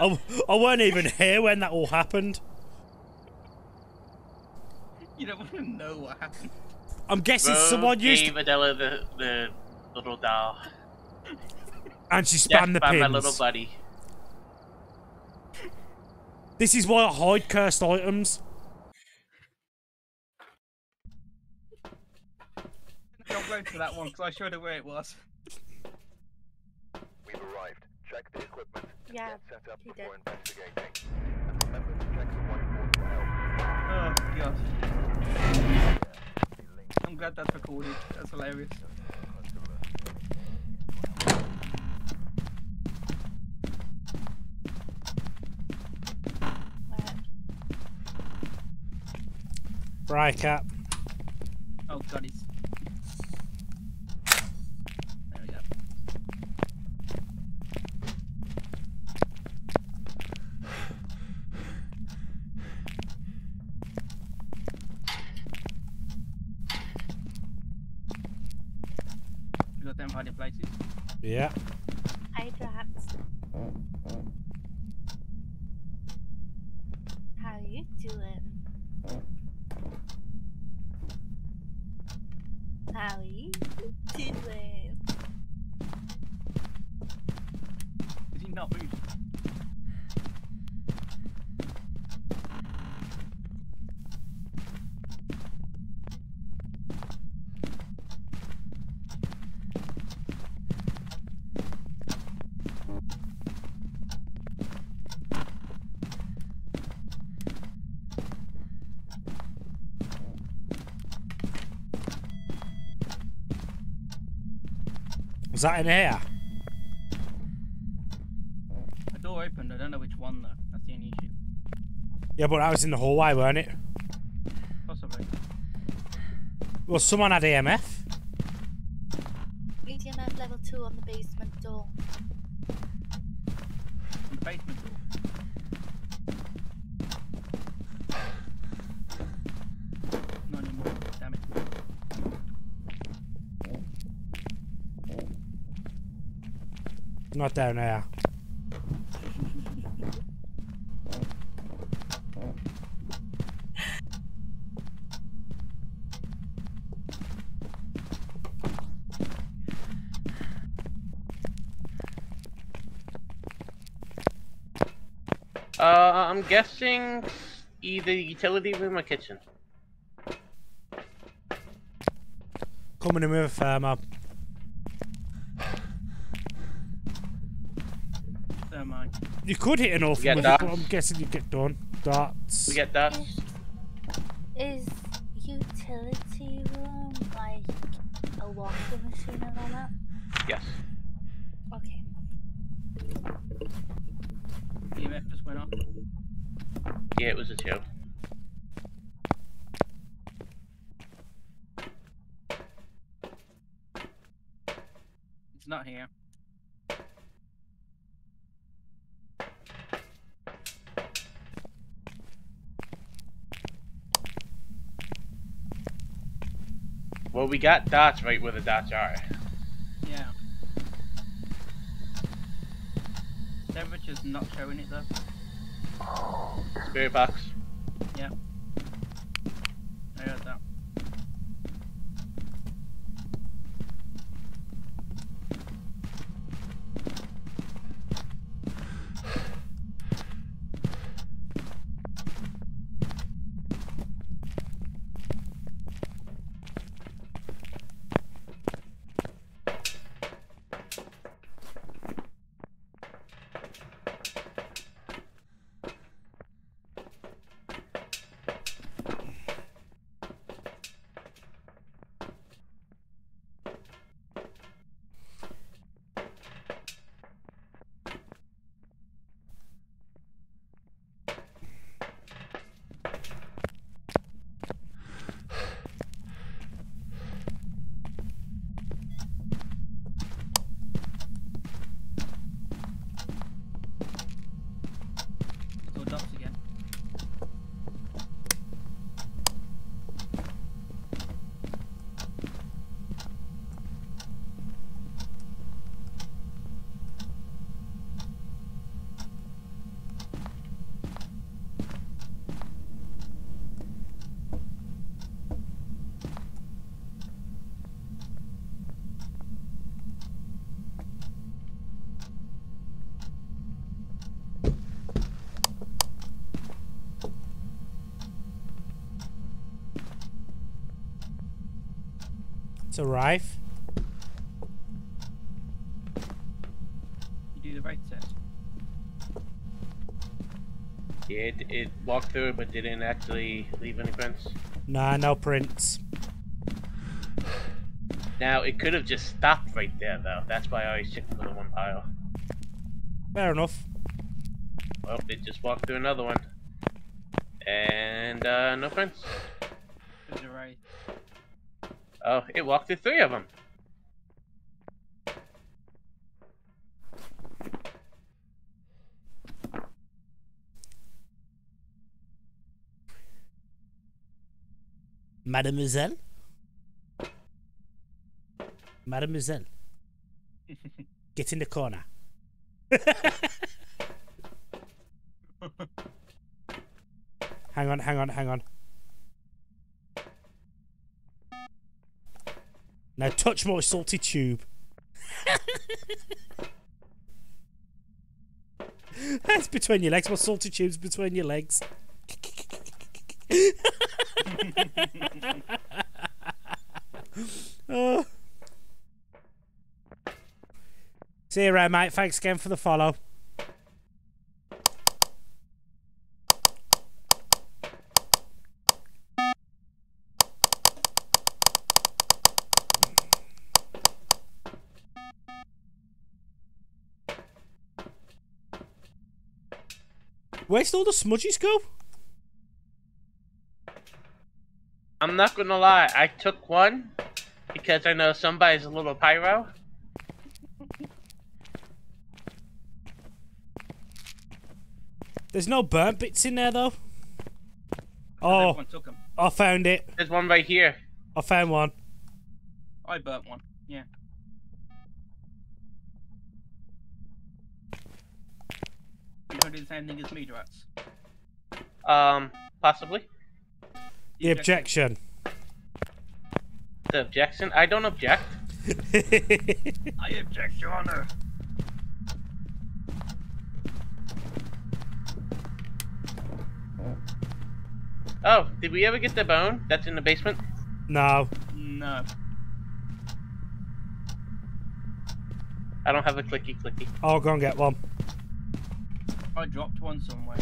I, I weren't even here when that all happened. You don't want to know what happened. I'm guessing Rogue someone used gave Adela the, the little doll. and she Yes, spammed the by pins. my little buddy. This is why I hide cursed items. Don't go to that one because I showed her where it was. We've arrived. Check the equipment. Yeah, Get set up he did. investigating. And remember to check the whiteboard for help. Oh god. I'm glad that's recorded. That's hilarious. Right. Right, cap. Oh god, he's. There we go. We got them hiding places. Yeah. Hi, Drax. How you doing? How you doing? Is he not moving? Was that in here? The door opened. I don't know which one though. That's the only issue. Yeah, but that was in the hallway, weren't it? Possibly. Well, someone had EMF. EDMF level 2 on the basement door. The basement door. Not anymore. Damn it. Not down there. Uh, I'm guessing either utility room or kitchen. Coming in with a thermo. You could hit an awful get with it, but. I'm guessing you get done. Darts. We get that. Is, is utility room like a washing machine and all that? Yes. Okay. EMF just went off. Yeah, it was a two. It's not here. Well, we got dots right where the dots are. Yeah. Temperature's not showing it though. Spirit box. Yeah. I heard that. To arrive. You do the right set. Yeah, it, it walked through, but didn't actually leave any prints. Nah, no prints. Now it could have just stopped right there, though. That's why I always check for the one pile. Fair enough. Well, it just walked through another one, and uh, no prints. To the right. Oh, it walked through three of them. Mademoiselle? Mademoiselle. Get in the corner. hang on, hang on, hang on. Now touch my salty tube. That's between your legs. My salty tube's between your legs. oh. See you around, mate. Thanks again for the follow. Where's all the smudgies go? I'm not gonna lie, I took one because I know somebody's a little pyro. There's no burnt bits in there though. Oh, took them. I found it. There's one right here. I found one. I burnt one. Yeah. You gonna do the same thing as me, Drats? Um, possibly. The objection. The objection? I don't object. I object, Your Honor. Oh, did we ever get the bone that's in the basement? no. No. I don't have a clicky clicky. I'll go and get one. I dropped one somewhere.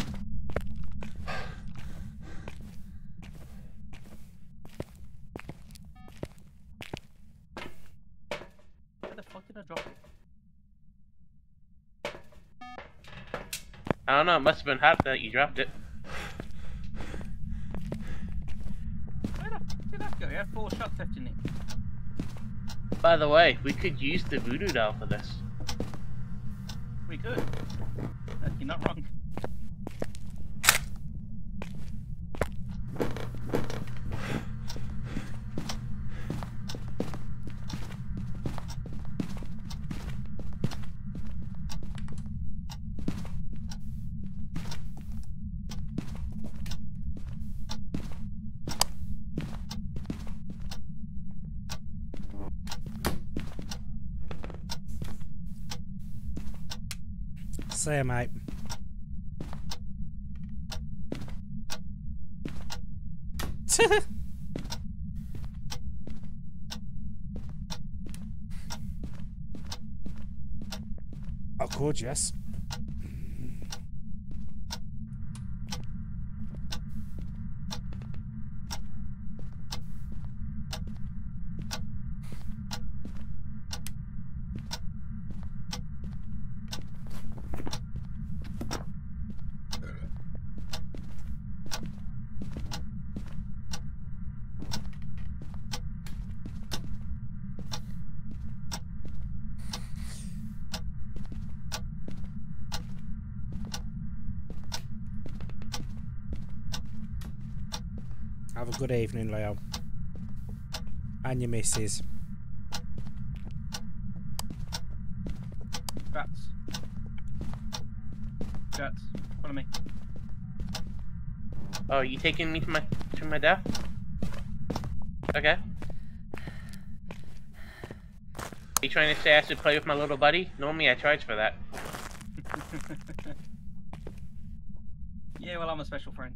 Where the fuck did I drop it? I don't know, it must have been hot that you dropped it. Where the fuck did that go? It had four shots left in it. By the way, we could use the voodoo doll for this. Uh, You're not wrong. See ya, mate. oh, gorgeous. Have a good evening, Leo. And your missus. Drats. Drats. Follow me. Oh, you taking me to my to my death? Okay. you trying to say I should play with my little buddy? Normally I charge for that. yeah, well, I'm a special friend.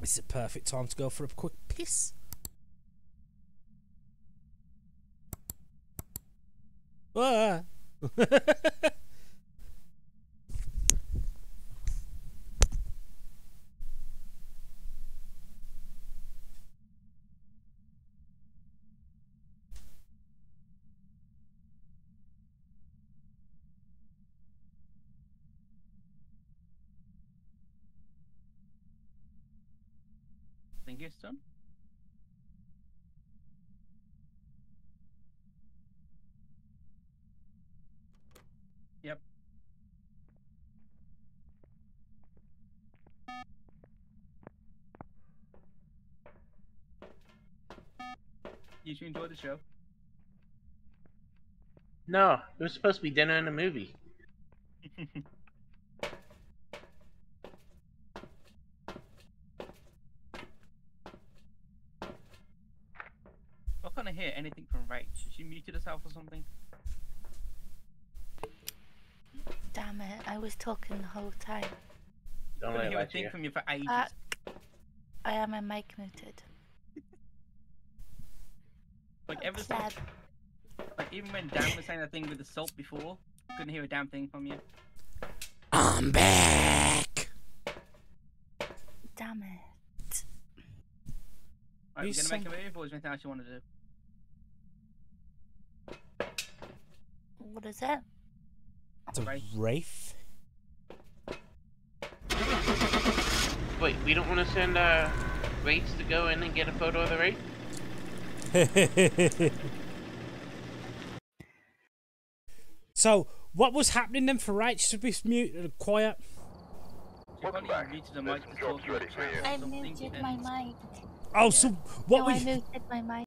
This is a perfect time to go for a quick piss. Ah. done. Yep. You enjoy the show? No, it was supposed to be dinner and a movie. I can't hear anything from Rach. She muted herself or something. Damn it, I was talking the whole time. Don't I let couldn't hear a thing you. from you for ages. Uh, I am a mic muted. like ever since, like even when Dan was saying that thing with the salt before, couldn't hear a damn thing from you. I'm back. Damn it. Are you You gonna make a some- move or is there anything else you want to do? What is that? It's a Wraith. Wait, we don't want to send uh, Wraiths to go in and get a photo of the Wraith? so, what was happening then for Rach to be muted and quiet? You Welcome back. muted the mic some to jobs talk in the for chat you. or I muted and- my mic. Oh, so what no, were I muted my mic.